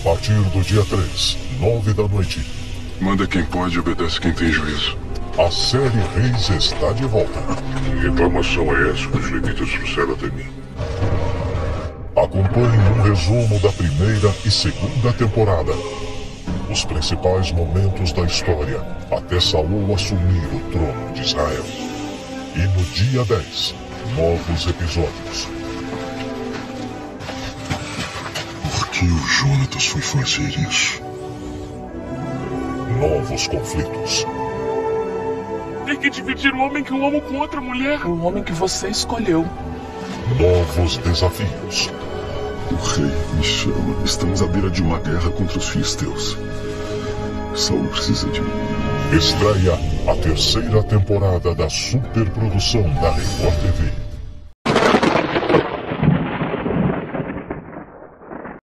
partir do dia 3, 9 da noite. Manda quem pode e obedece quem tem juízo. A série Reis está de volta. Que reclamação é essa que os levitas trouxeram até mim? Acompanhe um resumo da primeira e segunda temporada. Os principais momentos da história até Saul assumir o trono de Israel. E no dia 10, novos episódios. Que o Jonatas foi fazer isso? Novos conflitos. Tem que dividir o homem que eu amo com outra mulher. O homem que você escolheu. Novos desafios. O rei me chama. Estamos à beira de uma guerra contra os filisteus. Saul precisa de mim. Estreia a terceira temporada da superprodução da Record TV.